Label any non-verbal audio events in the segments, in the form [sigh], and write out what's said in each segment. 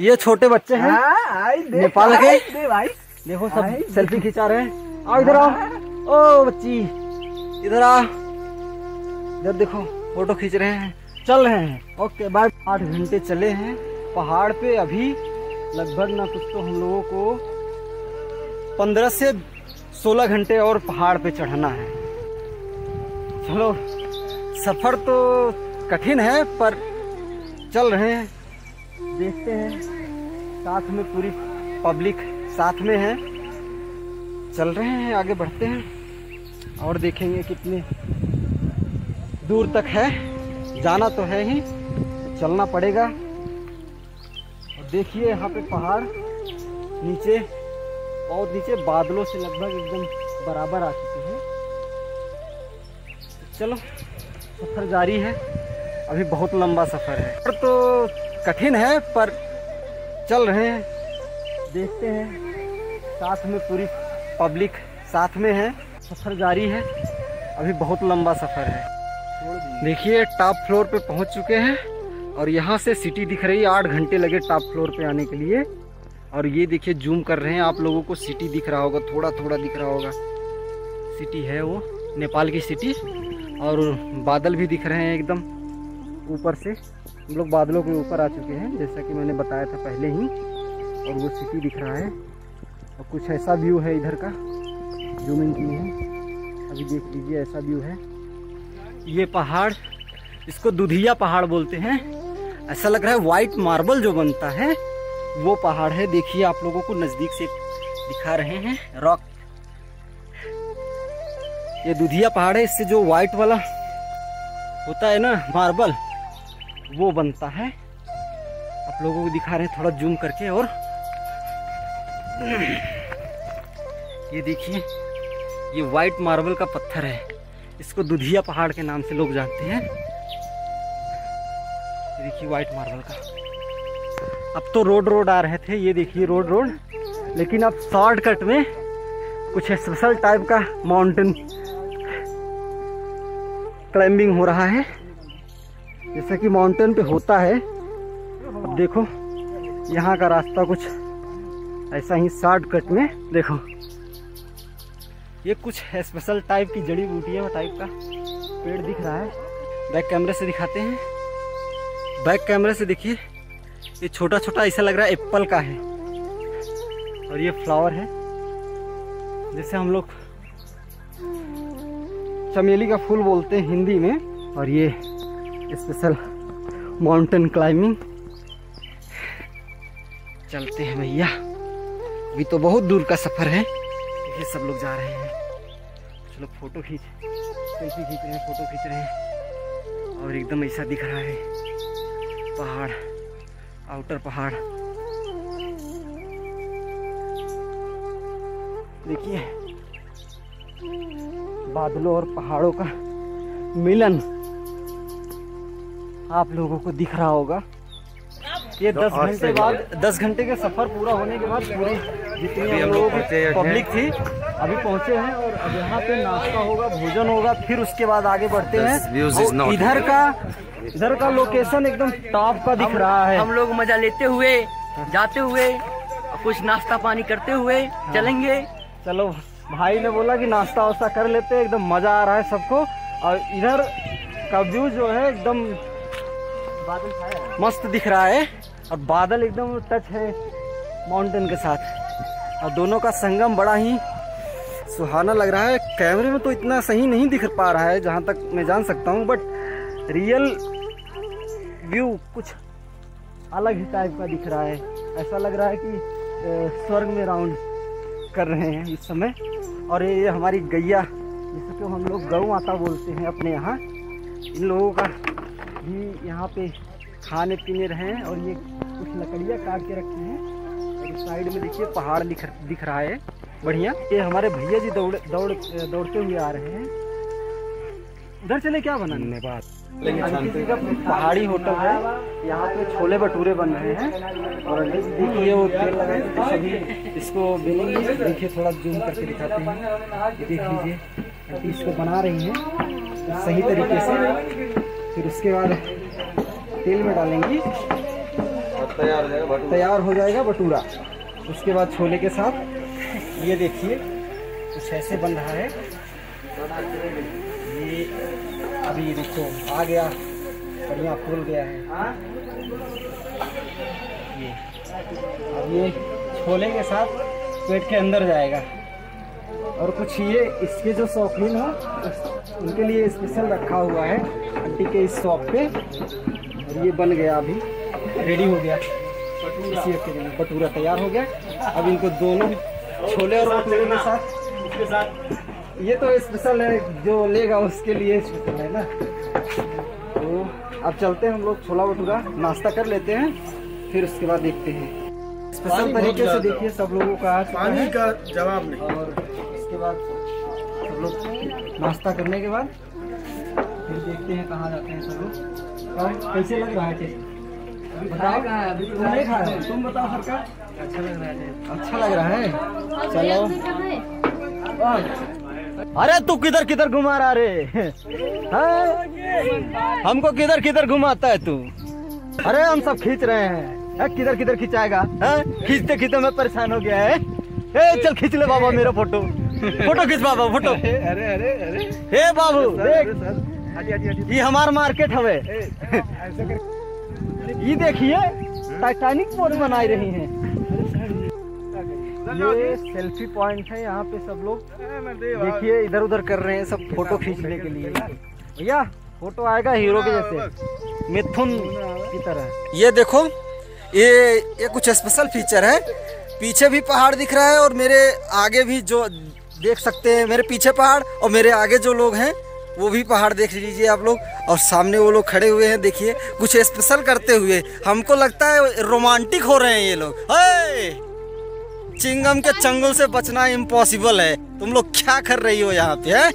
ये छोटे बच्चे हैं। हाँ, नेपाल के? दे भाई। देखो सब सेल्फी खिंचा रहे हैं। आओ इधर आओ। ओ बच्ची। इधर आ। इधर देखो फ़ोटो खींच रहे हैं। चल रहे हैं। Okay bye. आठ घंटे चले हैं। पहाड़ पे अभी लगभग ना कुछ तो हम लोगों को पंद्रह से सोलह घंटे और पहाड़ पे चढ़ना है। चलो सफ़र तो कठिन है पर चल रहे हैं। देखते हैं। साथ में पूरी पब्लिक साथ में है। चल रहे हैं, आगे बढ़ते हैं। और देखेंगे कितने दूर तक है। जाना तो है ही, चलना पड़ेगा। और देखिए यहाँ पे पहाड़, नीचे और नीचे, बादलों से लगभग एकदम बराबर आ चुके हैं। चलो, सफ़र जारी है। अभी बहुत लंबा सफ़र है। तो कठिन है, पर चल रहे हैं। देखते हैं। साथ में पूरी पब्लिक साथ में है। सफ़र जारी है। अभी बहुत लंबा सफ़र है। देखिए, टॉप फ्लोर पे पहुँच चुके हैं और यहाँ से सिटी दिख रही है। आठ घंटे लगे टॉप फ्लोर पे आने के लिए। और ये देखिए, जूम कर रहे हैं। आप लोगों को सिटी दिख रहा होगा थोड़ा थोड़ा दिख रहा होगा। सिटी है वो, नेपाल की सिटी। और बादल भी दिख रहे हैं एकदम ऊपर से। हम लोग बादलों के ऊपर आ चुके हैं, जैसा कि मैंने बताया था पहले ही। और वो सिटी दिख रहा है। और कुछ ऐसा व्यू है इधर का जूमिंग की है। अभी देख लीजिए, ऐसा व्यू है। ये पहाड़, इसको दुधिया पहाड़ बोलते हैं। ऐसा लग रहा है वाइट मार्बल जो बनता है, वो पहाड़ है। देखिए, आप लोगों को नज़दीक से दिखा रहे हैं रॉक ये दुधिया पहाड़ है, इससे जो वाइट वाला होता है ना मार्बल वो बनता है। आप लोगों को दिखा रहे हैं थोड़ा जूम करके और। ये देखिए, ये वाइट मार्बल का पत्थर है। इसको दुधिया पहाड़ के नाम से लोग जानते हैं। देखिए वाइट मार्बल का। अब तो रोड रोड आ रहे थे, ये देखिए रोड रोड लेकिन अब शॉर्टकट में कुछ स्पेशल टाइप का माउंटेन क्लाइंबिंग हो रहा है। जैसा कि माउंटेन पे होता है, अब देखो, यहाँ का रास्ता कुछ ऐसा ही शॉर्टकट में, देखो। ये कुछ स्पेशल टाइप की जड़ी बूटी है टाइप का। पेड़ दिख रहा है। बैक कैमरे से दिखाते हैं। बैक कैमरे से देखिए, ये छोटा छोटा ऐसा लग रहा है एप्पल का है। और ये फ्लावर है। जैसे हम लोग चमेली का फूल बोलते हैं हिंदी में, और ये स्पेशल माउंटेन क्लाइंबिंग चलते हैं भैया। अभी तो बहुत दूर का सफ़र है। ये सब लोग जा रहे हैं। चलो फ़ोटो खींच। सेल्फी खींच रहे हैं, फ़ोटो खींच रहे हैं। और एकदम ऐसा दिख रहा है। पहाड़। आउटर पहाड़। देखिए। बादलों और पहाड़ों का मिलन। आप लोगों को दिख रहा होगा। ये दस घंटे बाद दस घंटे का सफ़र पूरा होने के बाद पूरी जितनी हम लोगों की पब्लिक थी अभी पहुँचे हैं और अब यहाँ पे नाश्ता होगा भोजन होगा फिर उसके बाद आगे बढ़ते हैं। इधर का इधर का लोकेशन एकदम टॉप का दिख रहा है। हम लोग मज़ा लेते हुए जाते हुए कुछ नाश्ता पानी करते हुए चलेंगे। चलो भाई ने बोला कि नाश्ता वास्ता कर लेते हैं एकदम मज़ा आ रहा है सबको। और इधर का व्यू जो है एकदम मस्त दिख रहा है। और बादल एकदम टच है माउंटेन के साथ। और दोनों का संगम बड़ा ही सुहाना लग रहा है। कैमरे में तो इतना सही नहीं दिख पा रहा है, जहाँ तक मैं जान सकता हूँ बट रियल व्यू कुछ अलग ही टाइप का दिख रहा है। ऐसा लग रहा है कि स्वर्ग में राउंड कर रहे हैं इस समय। और ये हमारी गैया, जिसको हम लोग गऊ माता बोलते हैं अपने यहाँ, इन लोगों का भी यहाँ पे खाने पीने रहे हैं और ये कुछ लकड़ियाँ काट के रखी हैं। और साइड में देखिए पहाड़ दिख दिख रहा है। बढ़िया। ये हमारे भैया जी दौड़ दौड़ दौड़ते हुए आ रहे हैं। उधर चले क्या बनाने धन्यवाद पहाड़ी होटल है। यहाँ पे छोले भटूरे बन रहे हैं। और देखिए वो तेल लगा सभी इसको बेलेंगे। देखिए थोड़ा जूम करके दिखाते हैं। देख लीजिए। इसको बना रही हैं। सही तरीके से। फिर उसके बाद तेल में डालेंगी। तैयार तैयार हो जाएगा भटूरा उसके बाद छोले के साथ, ये देखिए, कुछ ऐसे बन रहा है। ये अभी देखो, आ गया, बढ़िया फूल गया है। ये, अब ये छोले के साथ पेट के अंदर जाएगा। और कुछ ये इसके जो शौकीन हो उनके लिए स्पेशल रखा हुआ है आंटी के इस शॉप पे। और ये बन गया अभी रेडी हो गया। इसी हफ़्ते के लिए भटूरा तैयार हो गया। अब इनको दोनों छोले और भटूरे के साथ। इसके साथ ये तो स्पेशल है जो लेगा उसके लिए स्पेशल है ना। तो अब चलते हैं हम लोग छोला भटूरा नाश्ता कर लेते हैं फिर उसके बाद देखते हैं। स्पेशल तरीके से देखिए सब लोगों का पानी का जवाब नहीं। और उसके बाद सब लोग नाश्ता करने के बाद फिर देखते हैं कहाँ जाते हैं सब लोग। और कैसे लग रहा है टेस्ट? बताओ। तुम नहीं खाया तुम बताओ सरकार अच्छा लग रहा है अच्छा लग रहा है? चलो। अरे तू किधर किधर घुमा रहा रे? हैं? हमको किधर किधर घुमाता है तू? अरे हम सब खींच रहे हैं। हैं, किधर किधर खिंचाएगा? खींचते खींचते मैं परेशान हो गया है। ए चल खींच ले बाबा मेरा फ़ोटो। [laughs] फ़ोटो खींच बाबा फ़ोटो। अरे अरे अरे हे बाबू ये हमार मार्केट हवे। [laughs] ये देखिए टाइटैनिक बोर्ड बनाई रही हैं। ये सेल्फी पॉइंट है यहाँ पे सब लोग। देखिए इधर उधर कर रहे हैं सब फ़ोटो खींचने के लिए। भैया फ़ोटो आएगा हीरो के जैसे। मिथुन की तरह। ये देखो ये ये कुछ स्पेशल फीचर है। पीछे भी पहाड़ दिख रहा है और मेरे आगे भी जो देख सकते हैं मेरे पीछे पहाड़ और मेरे आगे जो लोग हैं वो भी पहाड़ देख लीजिए आप लोग। और सामने वो लोग खड़े हुए हैं देखिए कुछ स्पेशल करते हुए। हमको लगता है रोमांटिक हो रहे हैं ये लोग! चिंगम के चंगुल से बचना इम्पॉसिबल है। तुम लोग क्या कर रही हो यहाँ पे है?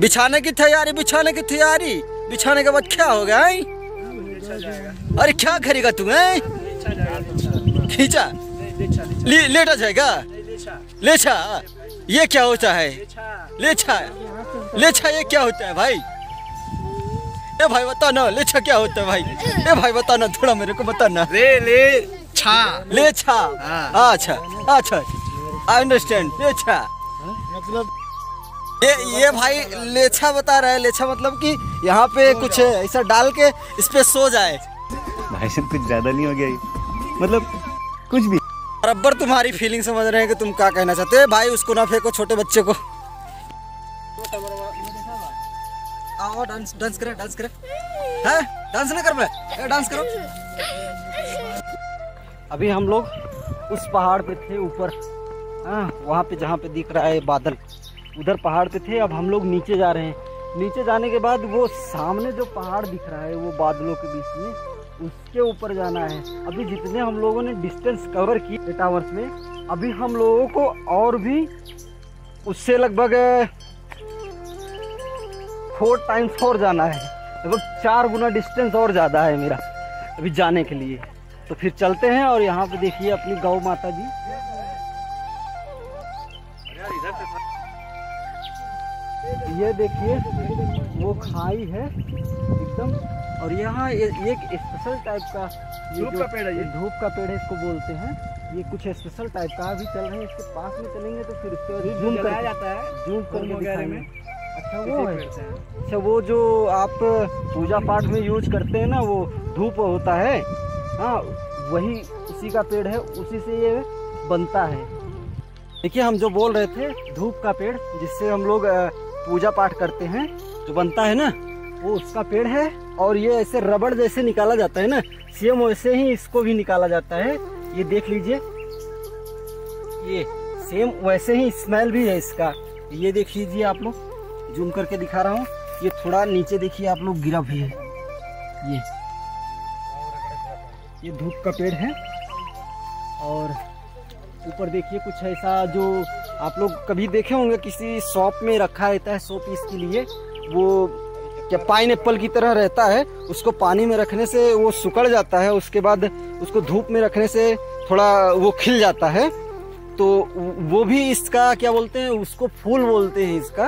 बिछाने की तैयारी बिछाने की तैयारी। बिछाने के बाद क्या होगा अरे क्या करेगा तू है? खींचा। लेटा जाएगा? लेछा ये क्या होता है? लेछा। लेछा। ये क्या होता है भाई? ए भाई बता ना लेछा क्या होता है भाई? ए भाई बता ना थोड़ा मेरे को बता ना ले ले छा। लेछा। हाँ। अच्छा अच्छा। आई अंडरस्टैंड लेछा। मतलब ये ये भाई लेछा बता रहा है लेछा मतलब कि यहाँ पे कुछ ऐसा डाल के इस पे सो जाए। भाई साहब कुछ ज़्यादा नहीं हो गया मतलब कुछ भी। बराबर तुम्हारी फीलिंग समझ रहे हैं कि तुम क्या कहना चाहते हो? भाई, उसको ना फेंको छोटे बच्चे को। आओ डांस डांस करे डांस करे। हैं? डांस ना कर बे डांस करो। अभी हम लोग उस पहाड़ पे थे ऊपर। हाँ वहाँ पे जहाँ पे दिख रहा है बादल। उधर पहाड़ पे थे, अब हम लोग नीचे जा रहे हैं। नीचे जाने के बाद वो सामने जो पहाड़ दिख रहा है, वो बादलों के बीच में उसके ऊपर जाना है। अभी जितने हम लोगों ने डिस्टेंस कवर की टावर्स में, अभी हम लोगों को और भी उससे लगभग फोर टाइम्स और जाना है। लगभग चार गुना डिस्टेंस और ज़्यादा है मेरा अभी जाने के लिए। तो फिर चलते हैं और यहाँ पे देखिए अपनी गौ माता जी। ये देखिए, वो खाई है, एकदम और यहाँ एक स्पेशल टाइप का धूप का पेड़ है ये। धूप का पेड़ है इसको बोलते हैं। ये कुछ स्पेशल टाइप का अभी चल रहे हैं इसके पास में चलेंगे तो फिर उसके बाद जूम जलाया कर जाता है। जूम करके वगैरह दिखाएँगे। में। अच्छा वो है। अच्छा वो जो आप पूजा पाठ में यूज़ करते हैं ना वो धूप होता है। हाँ वही उसी का पेड़ है उसी से ये बनता है। देखिए हम जो बोल रहे थे धूप का पेड़ जिससे हम लोग पूजा पाठ करते हैं जो बनता है ना वो उसका पेड़ है और ये ऐसे रबड़ जैसे निकाला जाता है ना, सेम वैसे ही इसको भी निकाला जाता है। ये देख लीजिए। ये सेम वैसे ही स्मेल भी है इसका। ये देख लीजिए आप लोग जूम करके दिखा रहा हूँ। ये थोड़ा नीचे देखिए आप लोग, गिरा भी है। ये। ये धूप का पेड़ है। और ऊपर देखिए कुछ ऐसा जो आप लोग कभी देखे होंगे, किसी शॉप में रखा रहता है शो पीस के लिए, वो क्या पाइन एप्पल की तरह रहता है उसको पानी में रखने से वो सुकड़ जाता है उसके बाद उसको धूप में रखने से थोड़ा वो खिल जाता है। तो वो भी इसका क्या बोलते हैं उसको फूल बोलते हैं इसका।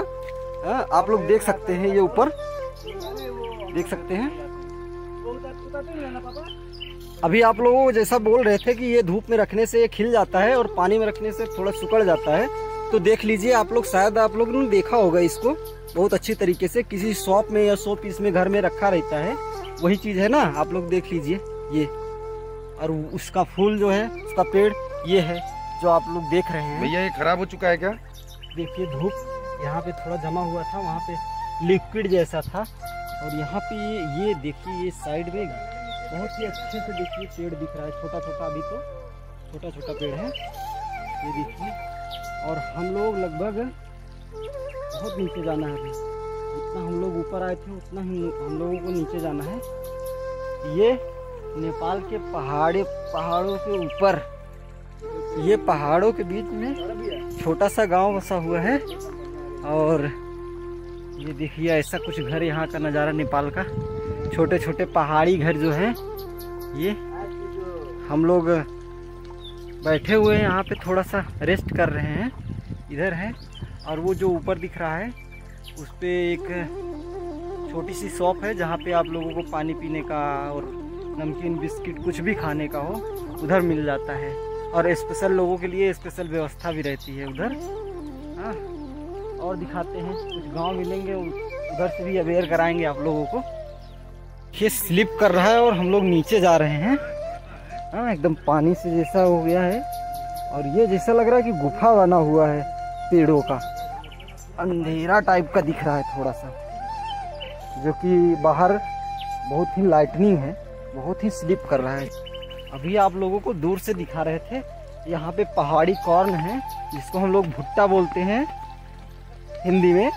हाँ, आप लोग देख सकते हैं ये ऊपर। देख सकते हैं। अभी आप लोगों जैसा बोल रहे थे कि ये धूप में रखने से ये खिल जाता है और पानी में रखने से थोड़ा सुकड़ जाता है। तो देख लीजिए आप लोग शायद आप लोग ने देखा होगा इसको। बहुत अच्छी तरीके से किसी शॉप में या सौ पीस में घर में रखा रहता है। वही चीज़ है ना आप लोग देख लीजिए ये। और उसका फूल जो है उसका पेड़ ये है जो आप लोग देख रहे हैं। भैया ये खराब हो चुका है क्या? देखिए धूप यहाँ पे थोड़ा जमा हुआ था वहाँ पे लिक्विड जैसा था। और यहाँ पे ये ये देखिए ये साइड में बहुत ही अच्छे से देखिए पेड़ दिख रहा है छोटा छोटा अभी तो छोटा छोटा पेड़ है। ये देखिए और हम लोग लगभग बहुत नीचे जाना है। जितना हम लोग ऊपर आए थे, उतना ही हम लोगों को नीचे जाना है। ये नेपाल के पहाड़े, पहाड़ों के ऊपर। ये पहाड़ों के बीच में छोटा सा गाँव बसा हुआ है। और ये देखिए, ऐसा कुछ घर यहाँ का नज़ारा नेपाल का। छोटे छोटे पहाड़ी घर जो है, ये हम लोग बैठे हुए हैं, यहाँ पे थोड़ा सा रेस्ट कर रहे हैं। इधर है और वो जो ऊपर दिख रहा है, उस पर एक छोटी सी शॉप है जहाँ पे आप लोगों को पानी पीने का और नमकीन, बिस्किट कुछ भी खाने का हो, उधर मिल जाता है। और स्पेशल लोगों के लिए स्पेशल व्यवस्था भी रहती है उधर। हाँ और दिखाते हैं, कुछ गाँव मिलेंगे, उधर से भी अवेयर कराएँगे आप लोगों को। ये स्लिप कर रहा है और हम लोग नीचे जा रहे हैं। हाँ एकदम पानी से जैसा हो गया है। और ये जैसा लग रहा है कि गुफा बना हुआ है पेड़ों का। अंधेरा टाइप का दिख रहा है थोड़ा सा जो कि बाहर बहुत ही लाइटनिंग है, बहुत ही स्लिप कर रहा है। अभी आप लोगों को दूर से दिखा रहे थे, यहाँ पे पहाड़ी कॉर्न है, जिसको हम लोग भुट्टा बोलते हैं हिंदी में।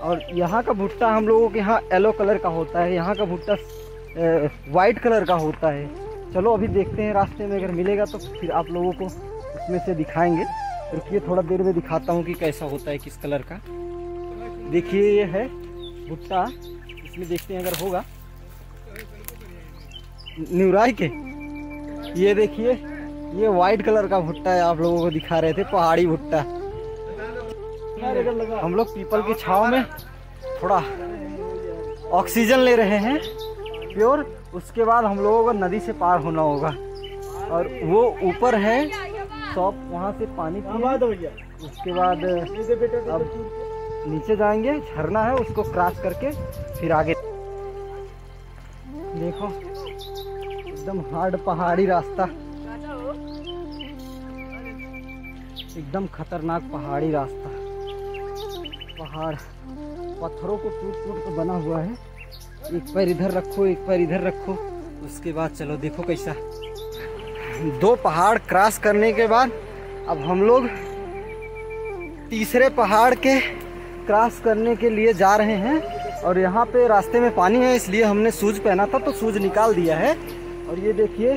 और यहाँ का भुट्टा हम लोगों के यहाँ येलो कलर का होता है, यहाँ का भुट्टा वाइट कलर का होता है। चलो अभी देखते हैं रास्ते में, अगर मिलेगा तो फिर आप लोगों को उसमें से दिखाएँगे। रुकिए, थोड़ा देर में दिखाता हूँ कि कैसा होता है, किस कलर का। देखिए, ये है भुट्टा, इसमें देखते हैं अगर होगा। न्यूराई के? ये देखिए, ये वाइट कलर का भुट्टा है, आप लोगों को दिखा रहे थे, पहाड़ी भुट्टा। हम लोग पीपल की छाव में थोड़ा ऑक्सीजन ले रहे हैं प्योर उसके बाद हम लोगों को नदी से पार होना होगा। और वो ऊपर है शॉप वहाँ से पानी पी उसके बाद अब नीचे जाएँगे झरना है उसको क्रॉस करके फिर आगे। देखो एकदम हार्ड पहाड़ी रास्ता। एकदम खतरनाक पहाड़ी रास्ता। पहाड़ पत्थरों को टूट टूट कर बना हुआ है। एक पैर इधर रखो एक पैर इधर रखो। उसके बाद चलो देखो कैसा। दो पहाड़ क्रॉस करने के बाद अब हम लोग तीसरे पहाड़ के क्रॉस करने के लिए जा रहे हैं। और यहाँ पे रास्ते में पानी है, इसलिए हमने सूज पहना था तो सूज निकाल दिया है। और ये देखिए,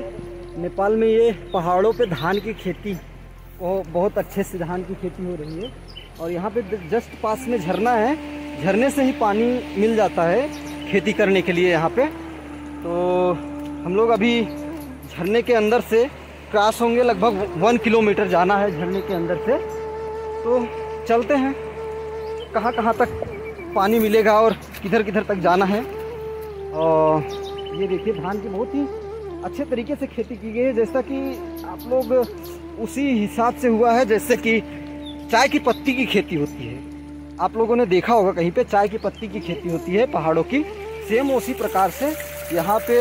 नेपाल में ये पहाड़ों पे धान की खेती, वो बहुत अच्छे से धान की खेती हो रही है। और यहाँ पे जस्ट पास में झरना है, झरने से ही पानी मिल जाता है खेती करने के लिए यहाँ पे। तो हम लोग अभी झरने के अंदर से क्रॉस होंगे लगभग वन किलोमीटर जाना है झरने के अंदर से। तो चलते हैं। कहाँ कहाँ तक पानी मिलेगा और किधर किधर तक जाना है। और ये देखिए, धान की बहुत ही अच्छे तरीके से खेती की गई है। जैसा कि आप लोग उसी हिसाब से हुआ है जैसे कि चाय की पत्ती की खेती होती है। आप लोगों ने देखा होगा कहीं पे, चाय की पत्ती की खेती होती है पहाड़ों की। सेम उसी प्रकार से यहाँ पे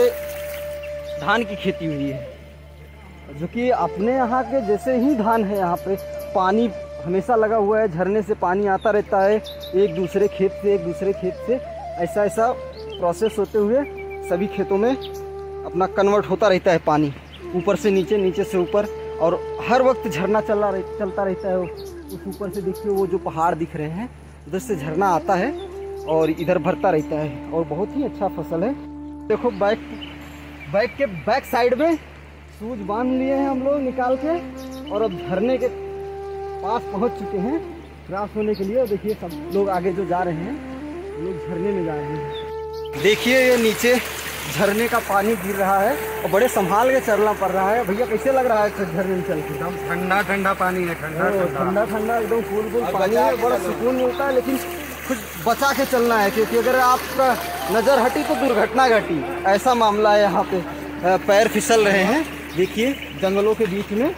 धान की खेती हुई है। जो कि अपने यहाँ के जैसे ही धान है यहाँ पे, पानी हमेशा लगा हुआ है, झरने से पानी आता रहता है, एक दूसरे खेत से, एक दूसरे खेत से। ऐसा ऐसा प्रोसेस होते हुए सभी खेतों में अपना कन्वर्ट होता रहता है पानी। ऊपर से नीचे नीचे से ऊपर, और हर वक्त झरना चल रहा, चलता रहता है उस ऊपर से देखिए वो जो पहाड़ दिख रहे हैं, उधर से झरना आता है और इधर भरता रहता है और बहुत ही अच्छा फ़सल है। देखो, बैक बैक के बैक साइड में सूज बाँध लिए हैं हम लोग निकाल के और अब झरने के पास पहुँच चुके हैं क्रॉस होने के लिए। देखिए सब लोग आगे जो जा रहे हैं लोग झरने में जा रहे हैं। देखिए ये नीचे झरने का पानी गिर रहा है और बड़े संभाल के चलना पड़ रहा है। भैया कैसे लग रहा है झरने में चल के? एकदम ठंडा ठंडा पानी है ठंडा ठंडा ठंडा एकदम कूल कूल पानी है बड़ा सुकून मिलता है लेकिन बचा के चलना है, क्योंकि अगर आपका नज़र हटी तो दुर्घटना घटी। ऐसा मामला है यहाँ पे पैर फिसल रहे हैं। देखिए, जंगलों के बीच में।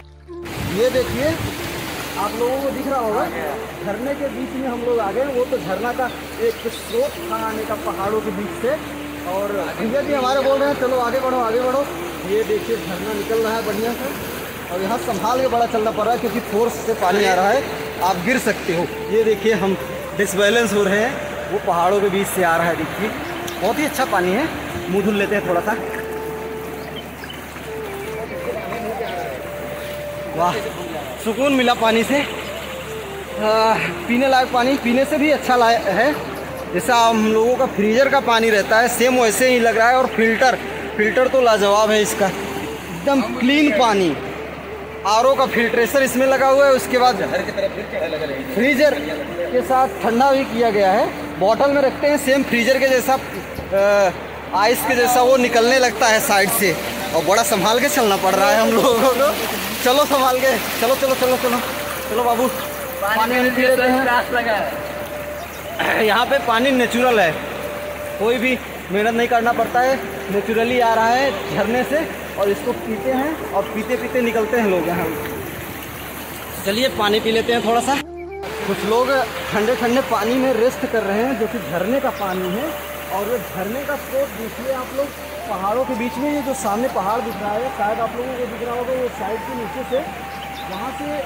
ये देखिए, आप लोगों को दिख रहा होगा, झरने के बीच में हम लोग आ गए। वो तो झरना का एक स्रोत आने का पहाड़ों के बीच से। और भैया जी हमारे बोल रहे हैं, चलो आगे बढ़ो आगे बढ़ो। ये देखिए, झरना निकल रहा है, बढ़िया से। और यहाँ संभाल के बड़ा चलना पड़ रहा है, क्योंकि फोर्स से पानी आ रहा है। आप गिर सकते हो। ये देखिए, हम डिसबैलेंस हो रहे हैं। वो पहाड़ों के बीच से आ रहा है देखिए। बहुत ही अच्छा पानी है। मुँह धुल लेते हैं थोड़ा सा वाह सुकून मिला पानी से। आ, पीने लायक पानी पीने से भी अच्छा लायक है। जैसा हम लोगों का फ्रीजर का पानी रहता है सेम वैसे ही लग रहा है और फ़िल्टर फ़िल्टर तो लाजवाब है इसका। एकदम क्लीन पानी। आरओ का फिल्ट्रेशन इसमें लगा हुआ है उसके बाद फ्रीजर के साथ ठंडा भी किया गया है। बॉटल में रखते हैं सेम फ्रीजर के जैसा आइस के जैसा वो निकलने लगता है साइड से। और बड़ा संभाल के चलना पड़ रहा है हम लोगों को। चलो संभाल के चलो चलो चलो चलो। चलो बाबू पानी पी लेते हैं। है। [clears throat] यहाँ पे पानी नेचुरल है। कोई भी मेहनत नहीं करना पड़ता है। नेचुरली आ रहा है झरने से। और इसको पीते हैं और पीते पीते निकलते हैं लोग यहाँ। चलिए पानी पी लेते हैं थोड़ा सा। कुछ लोग ठंडे ठंडे पानी में रेस्ट कर रहे हैं जो कि झरने का पानी है। और वो झरने का स्रोत देखिए आप लोग पहाड़ों के बीच में ये जो सामने पहाड़ दिख रहा है। शायद आप लोगों को दिख रहा होगा वो साइड के नीचे से। वहाँ से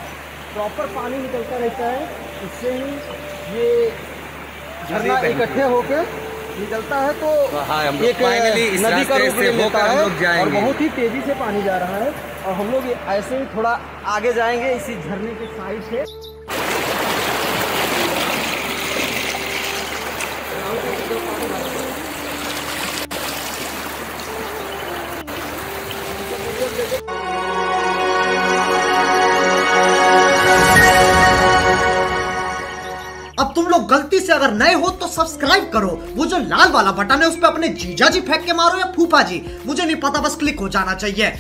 प्रॉपर पानी निकलता रहता है। इससे ही ये झरना इकट्ठे होके निकलता है तो हाँ, एक इस नदी का रूप लेता है और बहुत ही तेज़ी से पानी जा रहा है। और हम लोग ऐसे ही थोड़ा आगे जाएँगे इसी झरने के साइड से। अगर नए हो तो सब्सक्राइब करो। वो जो लाल वाला बटन है, उस पर अपने जीजा जी फेंक के मारो या फूफा जी मुझे नहीं पता, बस क्लिक हो जाना चाहिए।